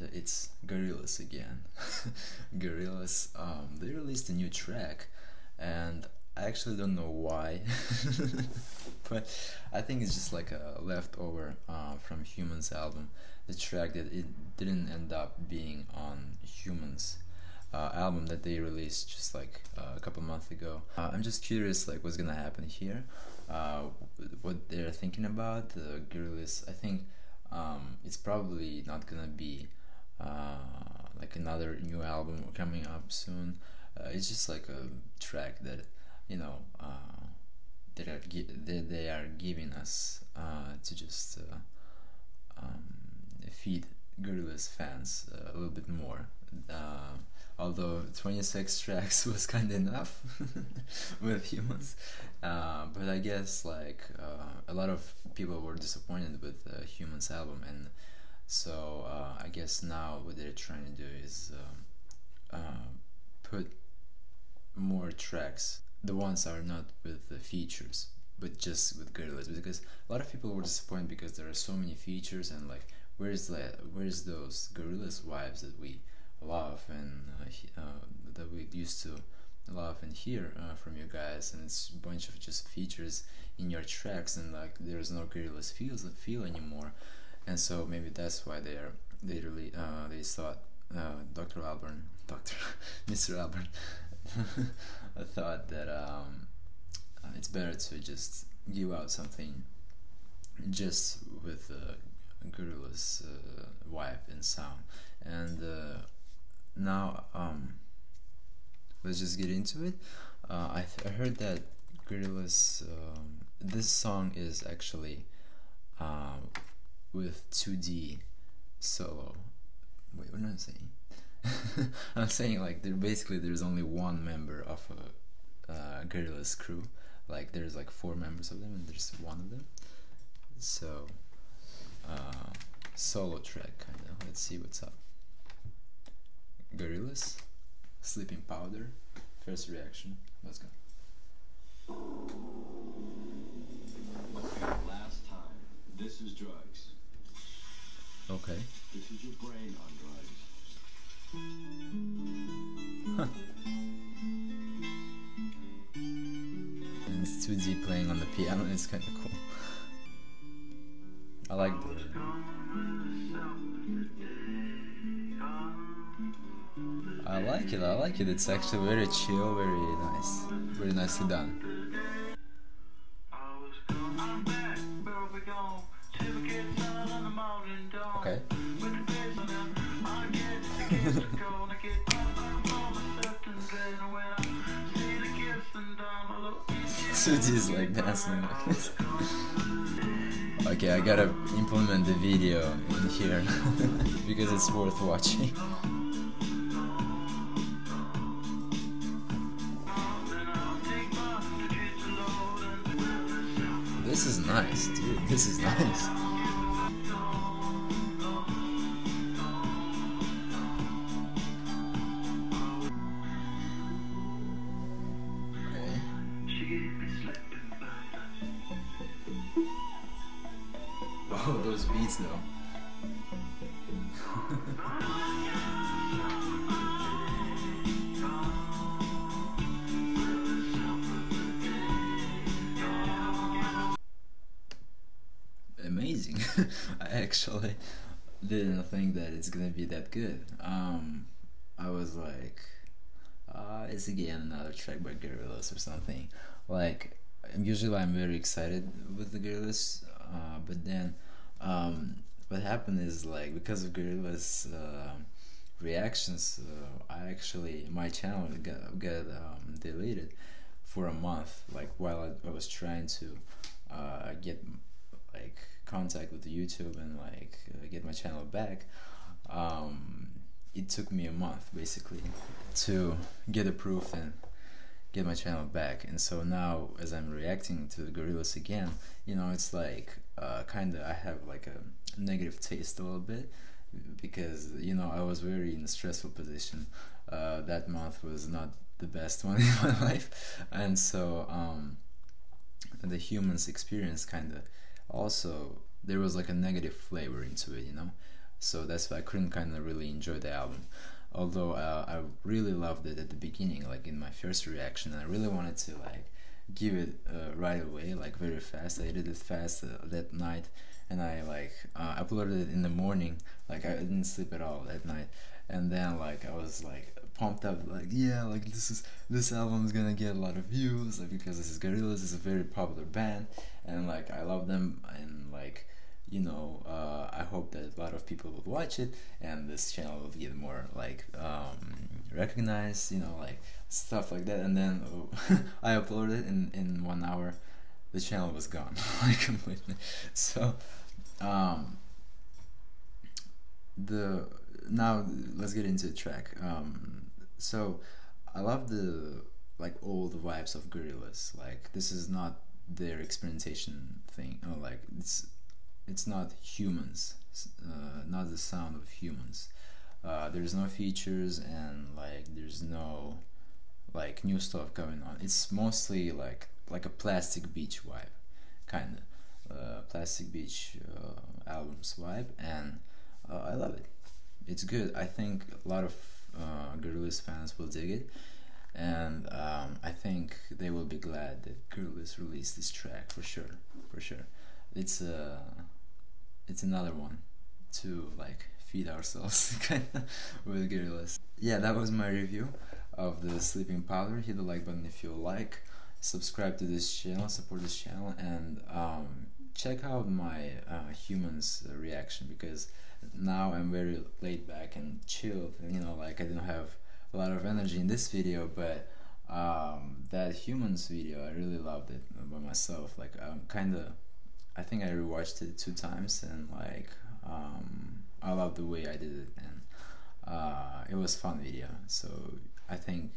and it's Gorillaz again. Gorillaz, um, they released a new track, and I actually don't know why, but I think it's just like a leftover uh, from Humanz album. The track that it didn't end up being on Humanz uh, album that they released just like uh, a couple months ago. Uh, I'm just curious, like what's gonna happen here, uh, what they're thinking about. The I think um, it's probably not gonna be another new album coming up soon. Uh, it's just like a track that you know uh, that are gi- that they are giving us uh, to just uh, um, feed Gorillaz fans uh, a little bit more. Uh, although 26 tracks was kind of enough with Humanz, but I guess like a lot of people were disappointed with the Humanz album, and so uh, I guess now what they're trying to do is um, uh, put more tracks. The ones are not with the features but just with Gorillaz. Because a lot of people were disappointed because there are so many features and like where's the where's those Gorillaz vibes that we love and uh, uh, that we used to love and hear uh, from you guys? And it's a bunch of just features in your tracks and like there's no Gorillaz feels feel anymore and so maybe that's why they are they really uh, they thought uh, Dr. Albarn Dr. Mr. Albarn I thought that um, uh, it's better to just give out something just with uh, Gorillaz uh, vibe and sound. And uh, now um, let's just get into it. Uh, I, I heard that Gorillaz, um, this song is actually uh, with 2D solo. Wait, what am I saying? I'm saying like there basically there's only one member of a uh, Gorillaz crew. Like there's like four members of them and there's one of them. So uh, solo track kind of. Let's see what's up. Gorillaz, Sleeping Powder, first reaction. Let's go. Okay, last time. This is drugs. Okay. This is your brain on drugs. And it's 2D playing on the piano. It's kind of cool. I like the. I like it. I like it. It's actually very chill, very nice, very nicely done. Suji's like dancing. Okay, I gotta implement the video in here because it's worth watching. This is nice, dude. This is nice. Though. Amazing. I actually didn't think that it's gonna be that good. Um, I was like, uh, it's again another track by Gorillaz or something. Like, usually I'm very excited with the Gorillaz, uh, but then um, what happened is like because of Gorillaz uh, reactions, uh, I actually my channel got got um, deleted for a month. Like while I, I was trying to uh, get like contact with YouTube and like uh, get my channel back. Um, it took me a month basically to get approved and get my channel back and so now as i'm reacting to the Gorillaz again you know it's like uh, kind of i have like a negative taste a little bit because you know i was very in a stressful position. Uh, that month was not the best one in my life. And so um, the Humanz experience kind of also there was like a negative flavor into it you know? So that's why I couldn't kind of really enjoy the album. Although uh, I really loved it at the beginning, like in my first reaction, I really wanted to like give it uh, right away, like very fast. I did it fast uh, that night, and I like uh, uploaded it in the morning. Like I didn't sleep at all that night, and then like I was like pumped up, like yeah, like this is this album is gonna get a lot of views, like because this is Gorillaz, it's a very popular band, and like I love them, and like you know, uh, I hope that a lot of people will watch it, and this channel will get more like um, recognized, you know, like stuff like that. And then oh, I uploaded in in one hour, the channel was gone like completely. So, um, the now let's get into the track. Um, so I love the like old vibes of Gorillaz. Like this is not their experimentation thing. Like it's it's not Humanz, uh, not the sound of Humanz. Uh, there's no features and like there's no like new stuff going on. It's mostly like like a plastic beach vibe, kind of uh, plastic beach uh, albums vibe, and uh, I love it. It's good. I think a lot of uh, fans will dig it, and um, I think they will be glad that Gorillaz released this track for sure, for sure. It's a uh, it's another one to like feed ourselves kind of with Gorillaz. Yeah, that was my review of the Sleeping Powder. Hit the like button if you like. Subscribe to this channel, support this channel, and um, check out my uh, Humanz reaction because now I'm very laid back and chilled. You know, like I didn't have a lot of energy in this video, but um, that Humanz video, I really loved it by myself. Like I'm kind of I think I rewatched it two times and like um, I love the way I did it and uh, it was fun video. So I think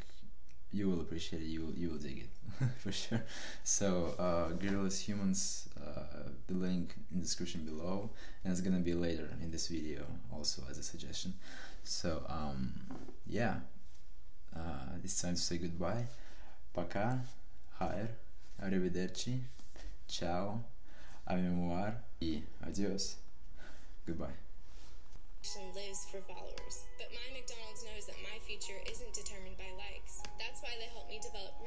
you will appreciate it. You will, you will dig it for sure. So uh, Gorillaz Humanz uh, the link in the description below and it's gonna be later in this video also as a suggestion. So um, yeah. Uh, it's time to say goodbye. Пока хайр arrivederci. Ciao. A и adios. Goodbye lives for followers, but my McDonald's knows that my future isn't determined by likes. That's why they help me develop